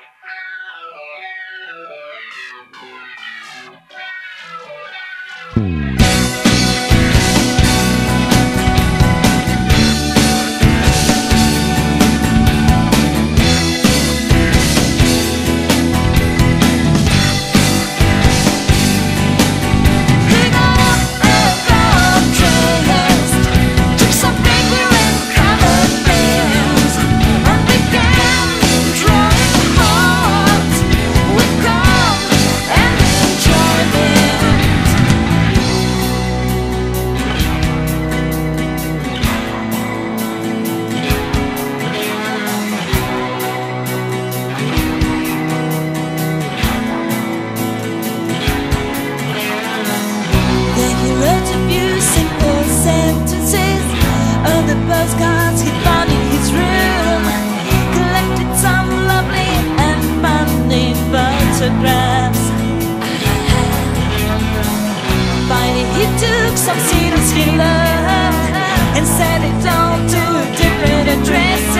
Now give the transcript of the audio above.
you. took some skin love and set it down to a different address.